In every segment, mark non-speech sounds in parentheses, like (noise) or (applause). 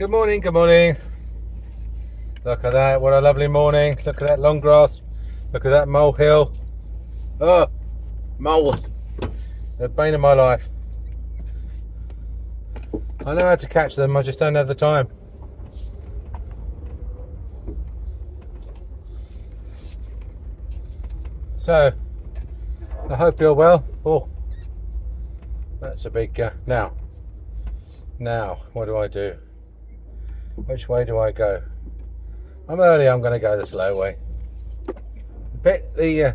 Good morning, good morning. Look at that, what a lovely morning. Look at that long grass. Look at that molehill. Oh, moles. The bane of my life. I know how to catch them, I just don't have the time. So, I hope you're well. Oh, that's a big. Uh, now, now, what do I do? Which way do I go? I'm early. I'm going to go the slow way. Pick the uh,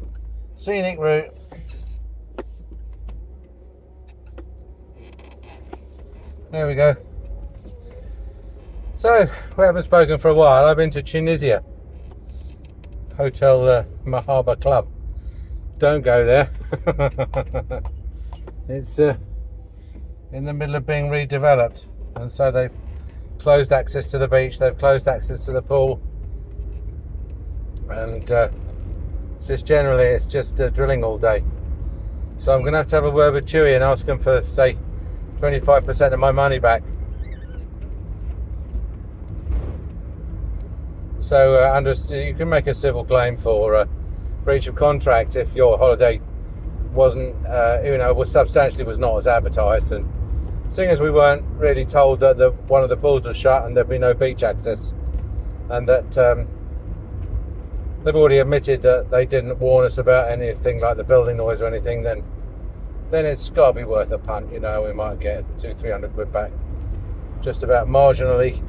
scenic route. There we go. So, we haven't spoken for a while. I've been to Tunisia, Hotel uh, Mahaba Club. Don't go there. (laughs) it's uh, in the middle of being redeveloped, and so they've closed access to the beach. They've closed access to the pool, and uh, it's just generally it's just uh, drilling all day. So I'm going to have to have a word with Chewy and ask him for say 25% of my money back. So uh, you can make a civil claim for uh, breach of contract if your holiday wasn't, uh, you know, was substantially was not as advertised. And seeing as we weren't really told that the, one of the pools was shut and there'd be no beach access, and that um, they've already admitted that they didn't warn us about anything like the building noise or anything, then then it's got to be worth a punt. You know, we might get two, three hundred quid back. Just about marginally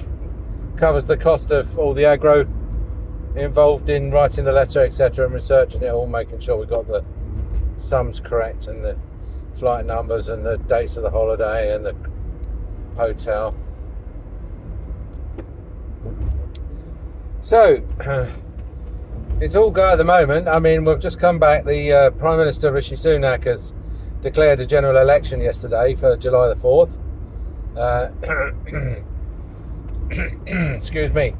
covers the cost of all the aggro involved in writing the letter, etc., and researching it all, making sure we got the sums correct and the flight numbers and the dates of the holiday and the hotel. So, (clears throat) it's all go at the moment. I mean, we've just come back. The uh, Prime Minister Rishi Sunak has declared a general election yesterday for July the 4th. Uh, (clears throat) excuse me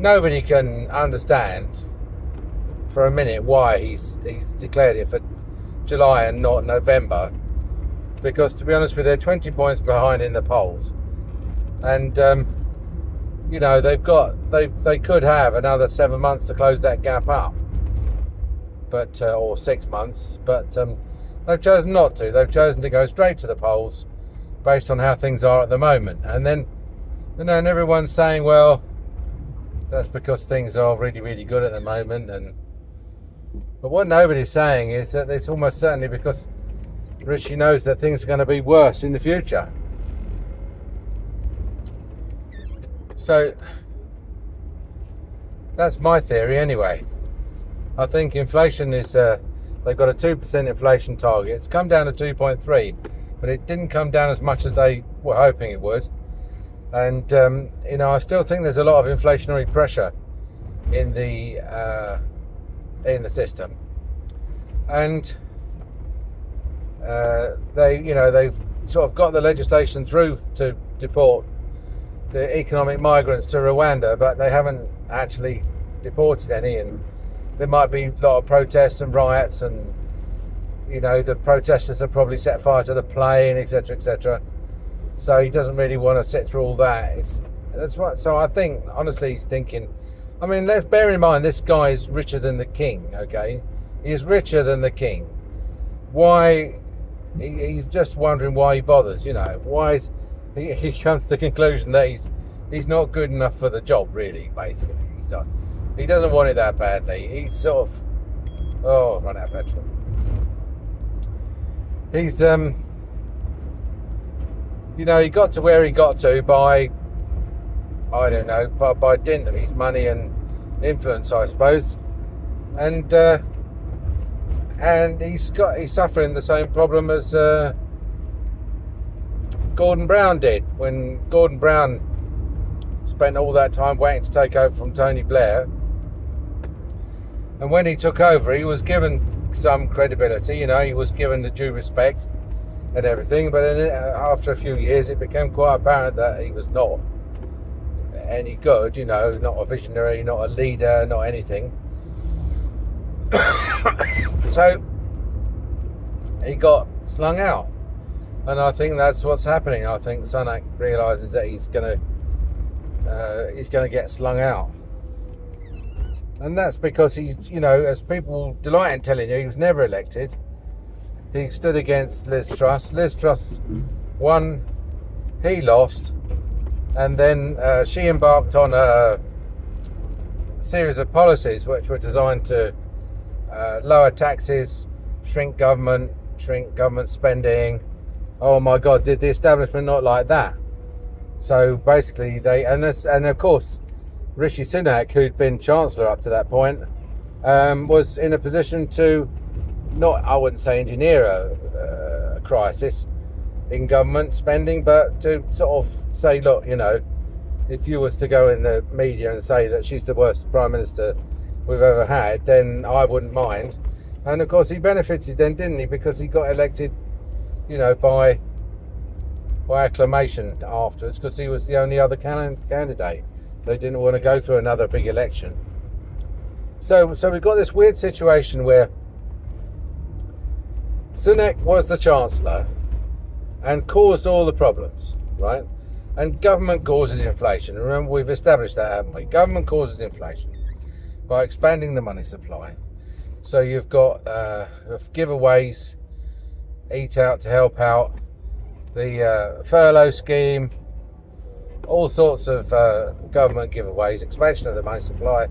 nobody can understand for a minute why he's he's declared it for July and not November. Because to be honest with you, they're 20 points behind in the polls, and um, you know they've got they they could have another seven months to close that gap up, but uh, or six months, but um, they've chosen not to. They've chosen to go straight to the polls based on how things are at the moment, and then you know, and everyone's saying, well, that's because things are really, really good at the moment. And but what nobody's saying is that it's almost certainly because Rishi knows that things are going to be worse in the future. So that's my theory, anyway. I think inflation is. Uh, they've got a two percent inflation target. It's come down to two point three, but it didn't come down as much as they were hoping it would. And um, you know, I still think there's a lot of inflationary pressure in the uh, in the system, and uh, they, you know, they've sort of got the legislation through to deport the economic migrants to Rwanda, but they haven't actually deported any, and there might be a lot of protests and riots, and you know, the protesters have probably set fire to the plane, etc., etc so he doesn't really want to sit through all that. It's that's what. So I think honestly, he's thinking. I mean, let's bear in mind this guy is richer than the king. Okay, he's richer than the king. Why? He, he's just wondering why he bothers. You know, why is he, he comes to the conclusion that he's he's not good enough for the job. Really, basically, he's not. He doesn't want it that badly. He's sort of oh, run out of petrol. He's um you know, he got to where he got to by, I don't know, by, by dint of his money and influence, I suppose. And uh, and he's got he's suffering the same problem as uh, Gordon Brown did when Gordon Brown spent all that time waiting to take over from Tony Blair. And when he took over, he was given some credibility. You know, he was given the due respect and everything. But then uh, after a few years, it became quite apparent that he was not any good. You know, not a visionary, not a leader, not anything. (coughs) so he got slung out, And I think that's what's happening. I think Sunak realises that he's going to uh, he's going to get slung out, and that's because he's you know as people delight in telling you he was never elected. He stood against Liz Truss. Liz Truss won, he lost, and then uh, she embarked on a series of policies which were designed to uh, lower taxes, shrink government, shrink government spending. Oh my God, did the establishment not like that? So basically, they and this, and of course, Rishi Sunak, who'd been chancellor up to that point, um, was in a position to not, I wouldn't say engineer a, a crisis in government spending, but to sort of say, look, you know, if you was to go in the media and say that she's the worst prime minister we've ever had, then I wouldn't mind. And of course, he benefited then, didn't he? Because he got elected, you know, by by acclamation afterwards, because he was the only other can- candidate. They didn't want to go through another big election. So, so we've got this weird situation where Sunak was the chancellor and caused all the problems, right? And government causes inflation. Remember, we've established that, haven't we? Government causes inflation by expanding the money supply. So you've got uh, giveaways, eat out to help out, the uh, furlough scheme, all sorts of uh, government giveaways, expansion of the money supply,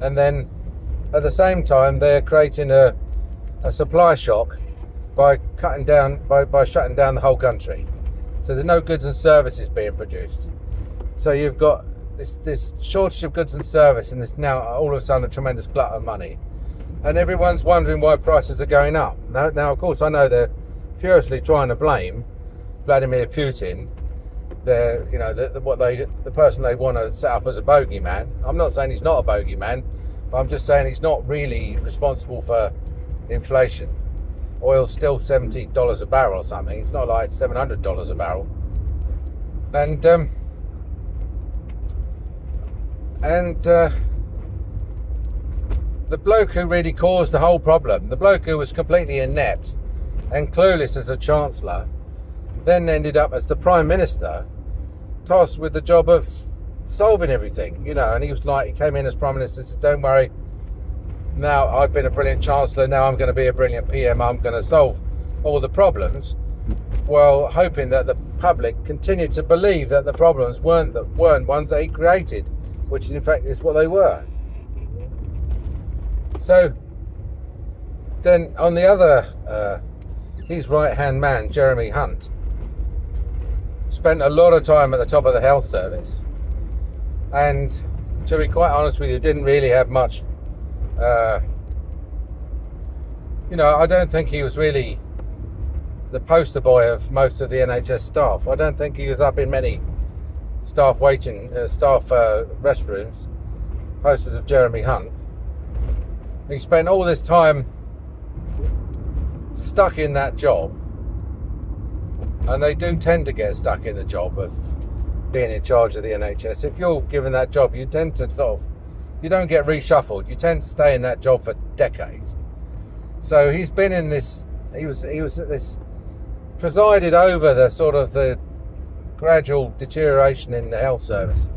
and then at the same time they're creating a, a supply shock by cutting down by, by shutting down the whole country. So there's no goods and services being produced. So you've got this this shortage of goods and service, and this now all of a sudden a tremendous glut of money, and everyone's wondering why prices are going up. Now, now of course, I know they're furiously trying to blame Vladimir Putin. They're you know the, the, what they the person they want to set up as a bogeyman. I'm not saying he's not a bogeyman, but I'm just saying he's not really responsible for inflation oil's still seventy dollars a barrel or something. It's not like seven hundred dollars a barrel. And um, and uh, the bloke who really caused the whole problem, the bloke who was completely inept and clueless as a chancellor, then ended up as the prime minister, tasked with the job of solving everything. You know, and he was like, he came in as prime minister, said, "Don't worry." Now I've been a brilliant chancellor, now I'm going to be a brilliant PM, I'm going to solve all the problems. Well, hoping that the public continued to believe that the problems weren't that weren't ones that he created, which in fact is what they were. So then on the other, uh, his right hand man, Jeremy Hunt, spent a lot of time at the top of the health service. And to be quite honest with you, didn't really have much uh, you know, I don't think he was really the poster boy of most of the NHS staff. I don't think he was up in many staff waiting, uh, staff uh, restrooms, posters of Jeremy Hunt. He spent all this time stuck in that job, and they do tend to get stuck in the job of being in charge of the NHS. If you're given that job, you tend to sort of you don't get reshuffled. You tend to stay in that job for decades. So he's been in this. He was he was at this presided over the sort of the gradual deterioration in the health service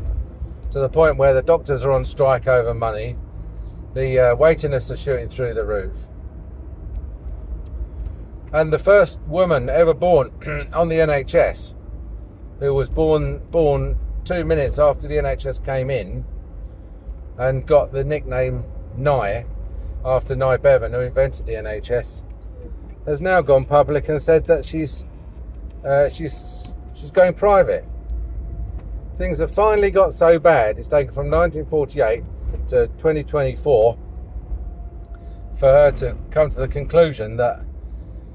to the point where the doctors are on strike over money. The uh, waiting lists are shooting through the roof. And the first woman ever born (clears throat) on the NHS, who was born born two minutes after the NHS came in, and got the nickname Nye after Nye Bevan, who invented the NHS, has now gone public and said that she's uh, she's she's going private. Things have finally got so bad. It's taken from 1948 to 2024 for her to come to the conclusion that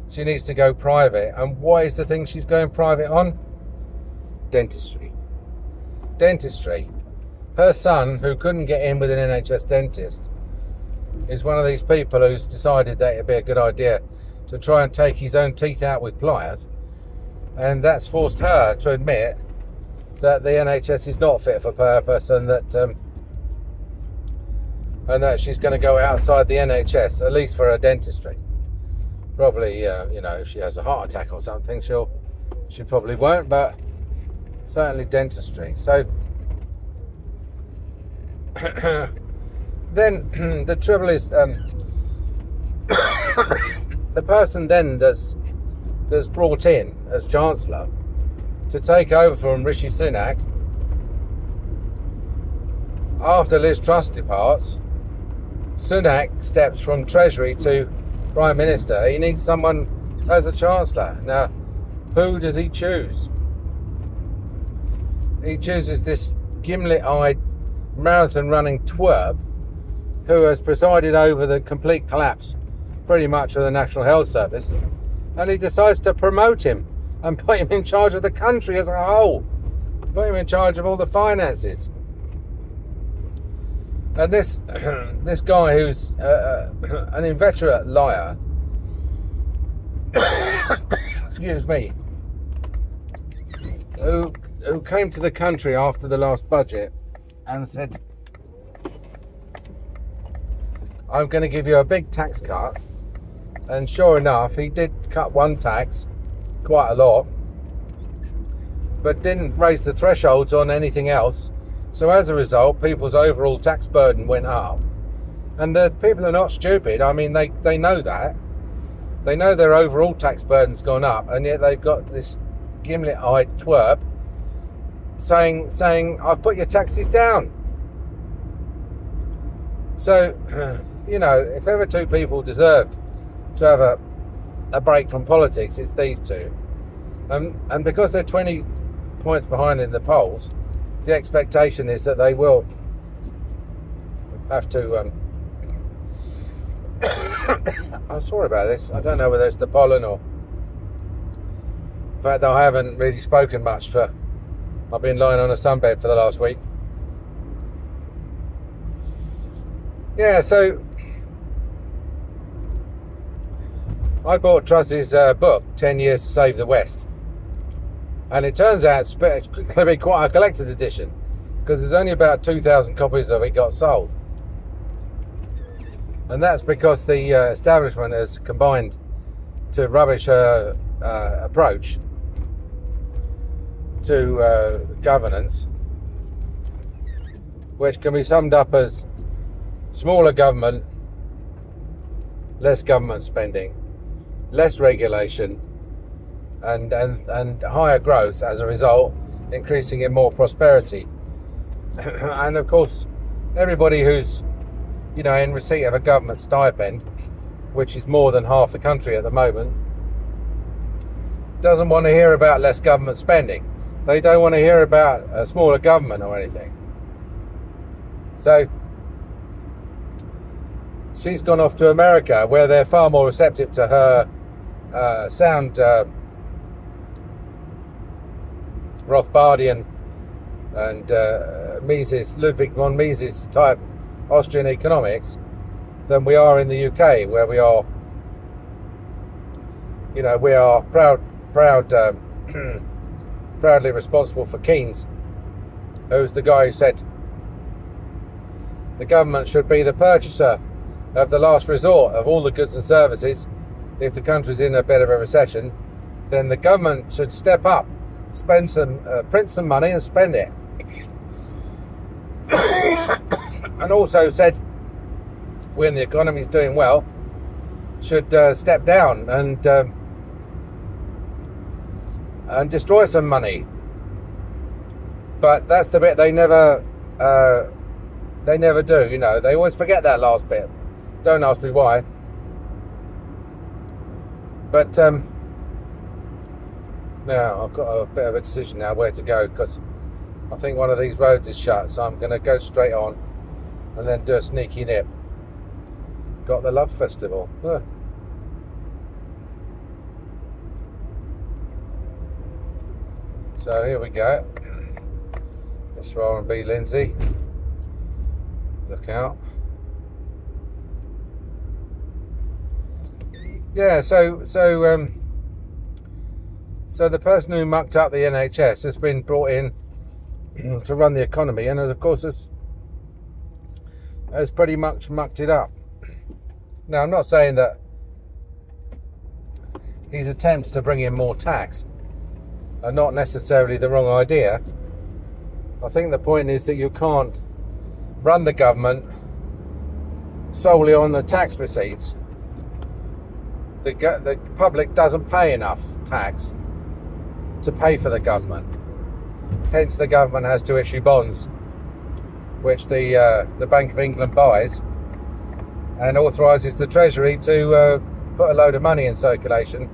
she needs to go private. And what is the thing she's going private on? Dentistry. Dentistry. Her son, who couldn't get in with an NHS dentist, is one of these people who's decided that it'd be a good idea to try and take his own teeth out with pliers. And that's forced her to admit that the NHS is not fit for purpose and that um, and that she's going to go outside the NHS, at least for her dentistry. Probably, uh, you know, if she has a heart attack or something, she'll She probably won't, but certainly dentistry. So (coughs) then (coughs) the trouble is, um, (coughs) the person then that's that's brought in as chancellor to take over from Rishi Sunak after Liz Truss departs. Sunak steps from Treasury to Prime Minister. He needs someone as a Chancellor. Now, who does he choose? He chooses this gimlet eyed marathon running twerp who has presided over the complete collapse pretty much of the National Health Service. And he decides to promote him and (laughs) put him in charge of the country as a whole, put him in charge of all the finances. And this (clears throat) this guy who's uh, uh (clears throat) an inveterate liar, (coughs) excuse me, who who came to the country after the last budget and said, "I'm going to give you a big tax cut," and sure enough, he did cut one tax, quite a lot, but didn't raise the thresholds on anything else so as a result, people's overall tax burden went up. And the people are not stupid. I mean, they, they know that. They know their overall tax burden's gone up, and yet they've got this gimlet-eyed twerp saying, saying, I've put your taxes down. So, (clears throat) you know, if ever two people deserved to have a, a break from politics, it's these two. Um, and because they're 20 points behind in the polls, the expectation is that they will have to. Um, (coughs) I'm sorry about this. I don't know whether it's the pollen or In fact I haven't really spoken much for. I've been lying on a sunbed for the last week. Yeah, so I bought Truss's uh, book, 10 Years to Save the West and it turns out it's (laughs) going to be quite a collector's edition because there's only about 2,000 copies of it got sold. And that's because the uh, establishment has combined to rubbish her uh, approach to uh, governance, which can be summed up as smaller government, less government spending, less regulation, and, and, and higher growth as a result, increasing in more prosperity. (clears throat) and of course, everybody who's you know in receipt of a government stipend, which is more than half the country at the moment, doesn't want to hear about less government spending. They don't want to hear about a smaller government or anything. So she's gone off to America, where they're far more receptive to her uh, sound uh, Rothbardian and uh, Mises, Ludwig von Mises type Austrian economics than we are in the UK, where we are, you know, we are proud, proud, um, (clears throat) proudly responsible for Keynes, who's the guy who said the government should be the purchaser of the last resort of all the goods and services. If the country's in a bit of a recession, then the government should step up spend some, uh, print some money and spend it. (coughs) and also said, when the economy is doing well, should uh, step down and um, and destroy some money. But that's the bit they never uh, they never do. You know, they always forget that last bit. Don't ask me why. But um, now I've got a bit of a decision now where to go because I think one of these roads is shut, so I'm going to go straight on and then do a sneaky nip. Got the Love Festival. Huh. So here we go. This R&B Lindsay. Look out. Yeah, so so um so the person who mucked up the NHS has been brought in (clears throat) to run the economy, and of course has has pretty much mucked it up. Now I'm not saying that his attempts to bring in more tax are not necessarily the wrong idea. I think the point is that you can't run the government solely on the tax receipts. The, the public doesn't pay enough tax to pay for the government. Hence, the government has to issue bonds, which the uh, the Bank of England buys, and authorises the Treasury to uh, put a load of money in circulation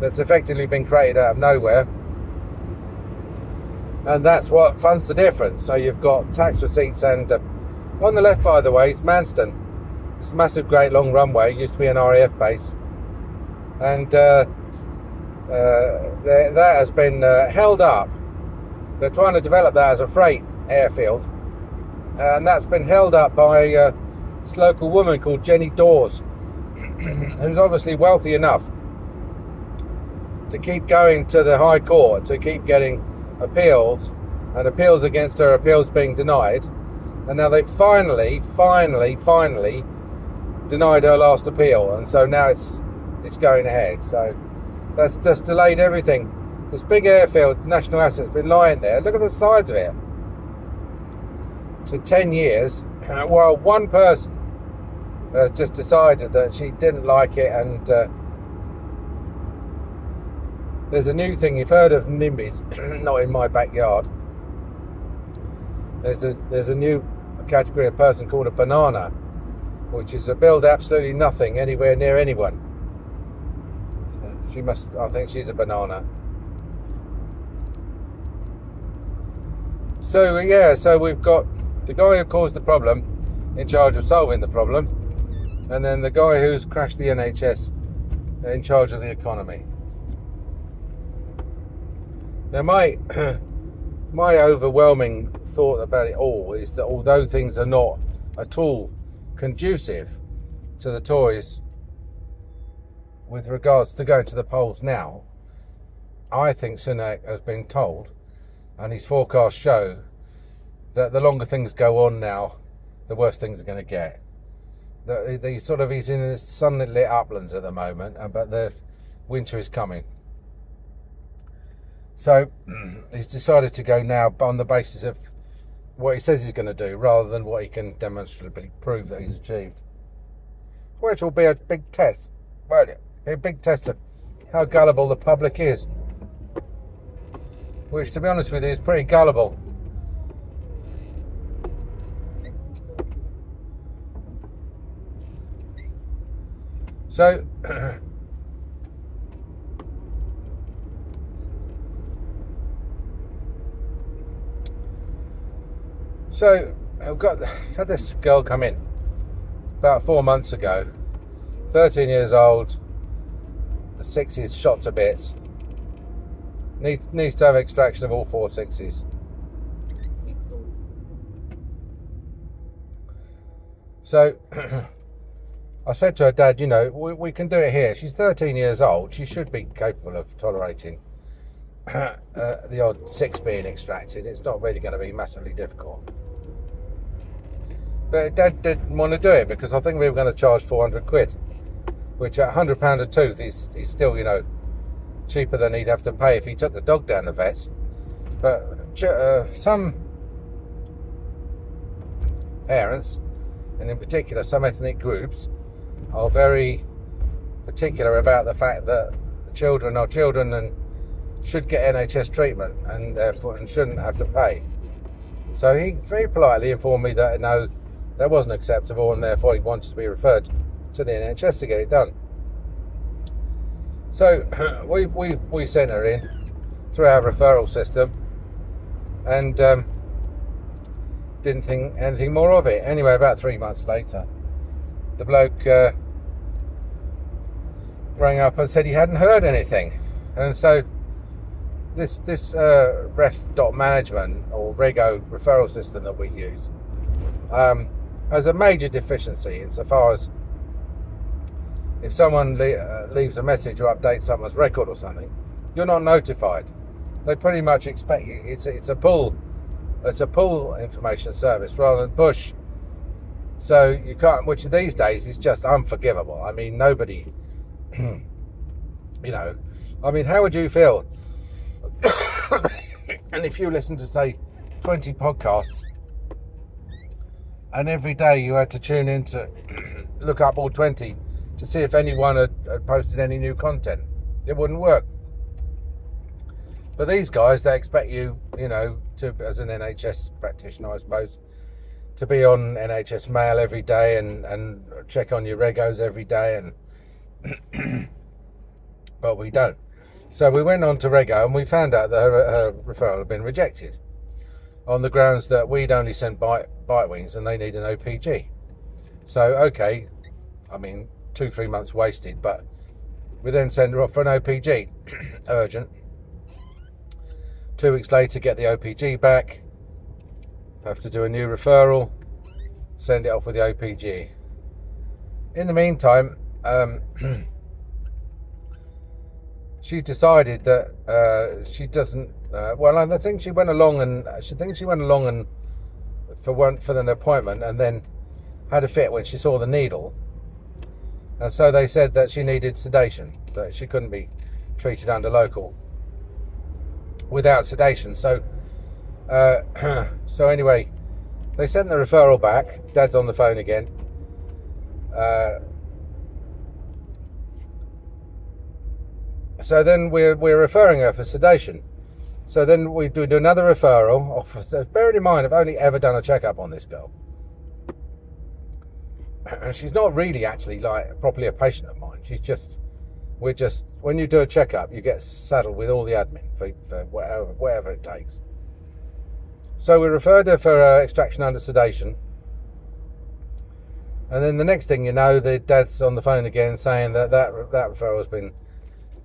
that's effectively been created out of nowhere. And that's what funds the difference. So you've got tax receipts, and uh, on the left, by the way, is Manston. It's a massive, great long runway. It used to be an RAF base, and uh, uh, that has been uh, held up. They're trying to develop that as a freight airfield, and that's been held up by uh, this local woman called Jenny Dawes, (clears throat) who's obviously wealthy enough to keep going to the High Court to keep getting appeals, and appeals against her appeals being denied. And now they finally, finally, finally denied her last appeal, and so now it's it's going ahead. So that's just delayed everything. This big airfield, national asset's been lying there. Look at the size of it. For 10 years, (clears throat) while one person has just decided that she didn't like it and uh, there's a new thing you've heard of NIMBYs (clears throat) not in my backyard there's a there's a new category of person called a banana which is to build absolutely nothing anywhere near anyone she must, I think she's a banana. So, yeah, so we've got the guy who caused the problem in charge of solving the problem, and then the guy who's crashed the NHS in charge of the economy. Now, my (clears throat) my overwhelming thought about it all is that although things are not at all conducive to the Tories with regards to going to the polls now, I think Sunak has been told, and his forecasts show, that the longer things go on now, the worse things are going to get. The, the sort of he's in sunlit uplands at the moment, but the winter is coming. So (clears throat) he's decided to go now on the basis of what he says he's going to do, rather than what he can demonstrably prove that he's achieved. Which will be a big test, won't it? a big test of how gullible the public is. Which, to be honest with you, is pretty gullible. So, (clears throat) so I've got had this girl come in about four months ago, 13 years old, the sixes shot to bits. Needs, needs to have extraction of all four sixes. So (clears throat) I said to her dad, you know, we, we, can do it here. She's 13 years old. She should be capable of tolerating (clears throat) uh, the odd six being extracted. It's not really going to be massively difficult. But dad didn't want to do it because I think we were going to charge 400 quid which at hundred pound a tooth is is still you know cheaper than he'd have to pay if he took the dog down the vet. But uh, some parents, and in particular some ethnic groups, are very particular about the fact that children are children and should get NHS treatment and therefore and shouldn't have to pay. So he very politely informed me that no, that wasn't acceptable and therefore he wanted to be referred to the NHS to get it done. So (clears throat) we, we, we sent her in through our referral system and um, didn't think anything more of it. Anyway, about three months later, the bloke uh, rang up and said he hadn't heard anything. And so this this uh, ref dot management or rego referral system that we use um, has a major deficiency insofar as if someone le- uh, leaves a message or updates someone's record or something, you're not notified. They pretty much expect you. It's it's a pull, it's a pull information service rather than push. So you can't, which these days is just unforgivable. I mean, nobody, (clears throat) you know, I mean, how would you feel (coughs) and if you listen to say 20 podcasts and every day you had to tune in to (clears throat) look up all 20 to see if anyone had, had posted any new content. It wouldn't work. But these guys they expect you you know to as an nhs practitioner i suppose to be on nhs mail every day and and check on your regos every day and (clears throat) but we don't. So we went on to Rego and we found out that her, her referral had been rejected on the grounds that we'd only sent bite, bite wings and they need an OPG. So, okay, I mean, two, three months wasted, but we then send her off for an OPG, (clears throat) urgent. Two weeks later, get the OPG back, have to do a new referral, send it off with the OPG. In the meantime, um, (clears throat) she decided that uh, she doesn't. Uh, well, I think she went along and she thinks she went along and for one for an appointment, and then had a fit when she saw the needle, and so they said that she needed sedation, that she couldn't be treated under local without sedation. So, uh, (clears throat) so anyway, they sent the referral back. Dad's on the phone again. So then we're, we're referring her for sedation. So then we do, do another referral. So bearing in mind, I've only ever done a checkup on this girl. (clears throat) And she's not really actually like properly a patient of mine. She's just, we're just, when you do a checkup, you get saddled with all the admin for, for whatever, whatever it takes. So we referred her for uh, extraction under sedation. And then the next thing you know, the dad's on the phone again saying that that, that referral has been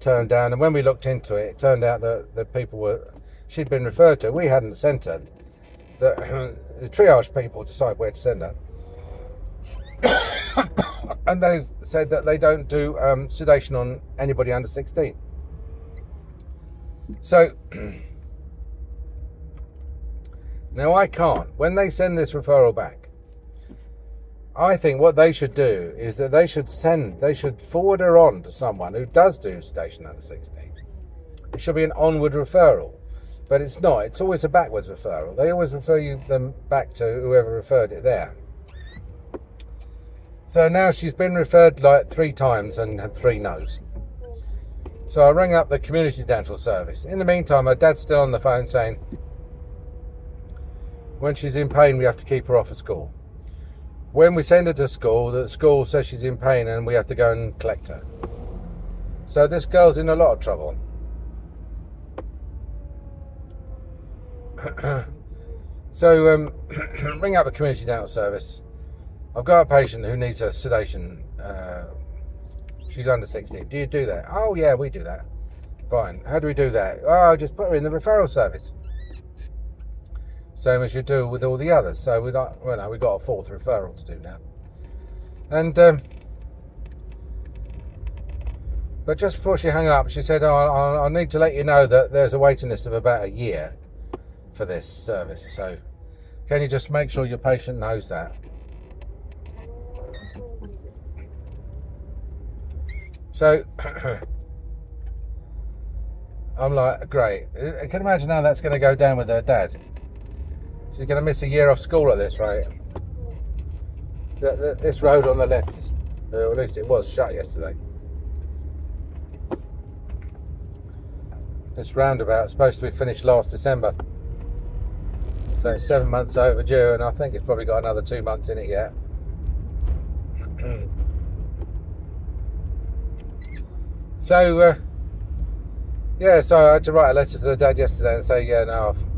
turned down. And when we looked into it, it turned out that the people were she'd been referred to. We hadn't sent her. The, (coughs) the triage people decide where to send her. (coughs) and they said that they don't do um, sedation on anybody under 16. So (coughs) now I can't. When they send this referral back, I think what they should do is that they should send, they should forward her on to someone who does do sedation under 16. It should be an onward referral, but it's not. It's always a backwards referral. They always refer you them back to whoever referred it there. So now she's been referred like three times and had three no's. So I rang up the community dental service. In the meantime, her dad's still on the phone saying, when she's in pain, we have to keep her off of school when we send her to school, the school says she's in pain and we have to go and collect her. So this girl's in a lot of trouble. (coughs) so um, (coughs) ring up a community dental service. I've got a patient who needs a sedation. Uh, she's under 16. Do you do that? Oh yeah, we do that. Fine. How do we do that? Oh, just put her in the referral service same as you do with all the others. So we got, well, no, we got a fourth referral to do now. And um, but just before she hung up, she said, oh, I, I need to let you know that there's a waiting list of about a year for this service. So can you just make sure your patient knows that? So (clears throat) I'm like, great. I can imagine how that's going to go down with her dad. She's going to miss a year off school at this rate. This road on the left uh, at least it was shut yesterday. This roundabout is supposed to be finished last December. So it's seven months overdue, and I think it's probably got another two months in it yet. (clears throat) so, uh, yeah, so I had to write a letter to the dad yesterday and say, yeah, no, I've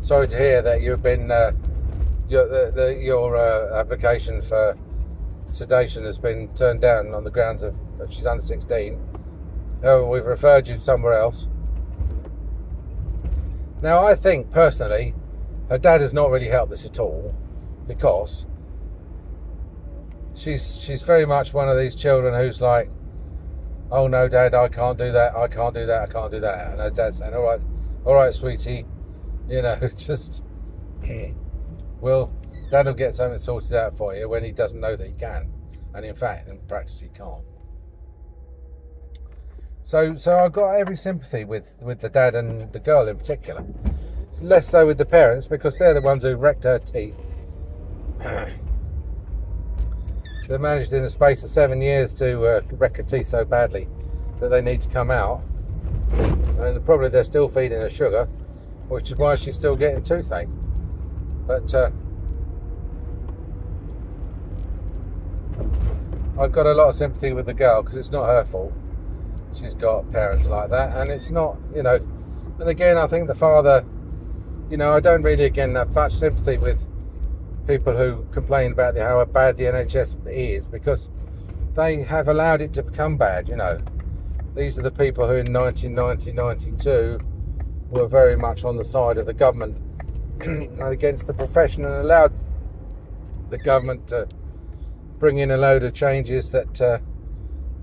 sorry to hear that you've been uh, your the, the, your uh, application for sedation has been turned down on the grounds of she's under 16. However, we've referred you somewhere else. Now, I think personally, her dad has not really helped this at all because she's she's very much one of these children who's like, "Oh no, Dad, I can't do that. I can't do that. I can't do that." And her dad's saying, "All right, all right, sweetie, (laughs) you know, just well, Dad'll get something sorted out for you when he doesn't know that he can, and in fact, in practice, he can't. So, so I've got every sympathy with, with the dad and the girl in particular. It's less so with the parents because they're the ones who wrecked her teeth. (coughs) they managed in the space of seven years to uh, wreck her teeth so badly that they need to come out. And probably they're still feeding her sugar, which is why she's still getting toothache. But uh, I've got a lot of sympathy with the girl because it's not her fault. She's got parents like that, and it's not, you know. And again, I think the father, you know, I don't really again have much sympathy with people who complain about the, how bad the NHS is because they have allowed it to become bad. You know, these are the people who in 1990, 92 were very much on the side of the government (clears throat) against the profession and allowed the government to bring in a load of changes that uh,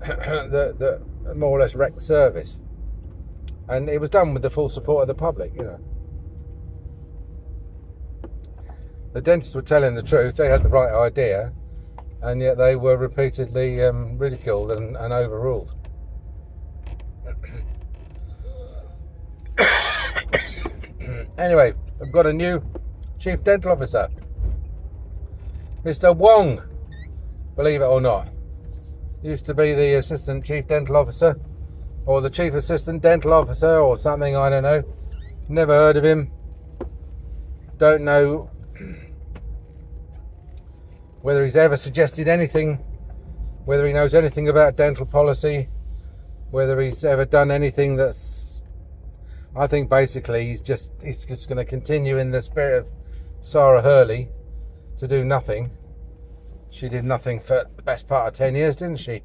(clears throat) that, that more or less wrecked the service. And it was done with the full support of the public, you know. The dentists were telling the truth, they had the right idea, and yet they were repeatedly um, ridiculed and, and overruled. Anyway, I've got a new chief dental officer, Mr. Wong, believe it or not. Used to be the assistant chief dental officer, or the chief assistant dental officer, or something, I don't know. Never heard of him. Don't know (clears throat) whether he's ever suggested anything, whether he knows anything about dental policy, whether he's ever done anything that's I think basically he's just he's just going to continue in the spirit of Sara Hurley to do nothing. She did nothing for the best part of ten years, didn't she?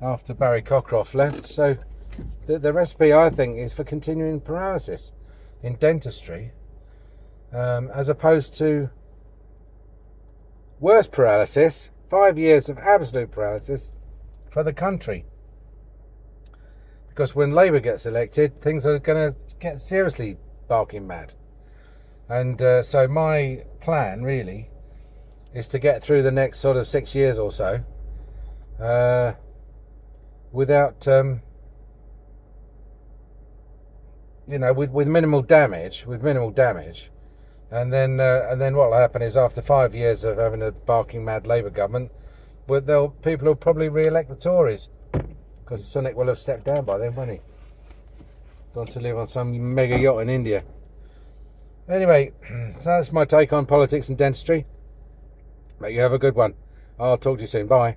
After Barry Cockcroft left, so the, the recipe I think is for continuing paralysis in dentistry, um, as opposed to worse paralysis, five years of absolute paralysis for the country because when Labour gets elected, things are going to get seriously barking mad. And uh, so my plan really is to get through the next sort of six years or so uh, without, um, you know, with, with minimal damage, with minimal damage. And then, uh, and then what will happen is after five years of having a barking mad Labour government, well, people will probably re-elect the Tories. Because Sunak will have stepped down by then, won't he? Gone to live on some mega yacht in India. Anyway, so (clears throat) that's my take on politics and dentistry. But you have a good one. I'll talk to you soon. Bye.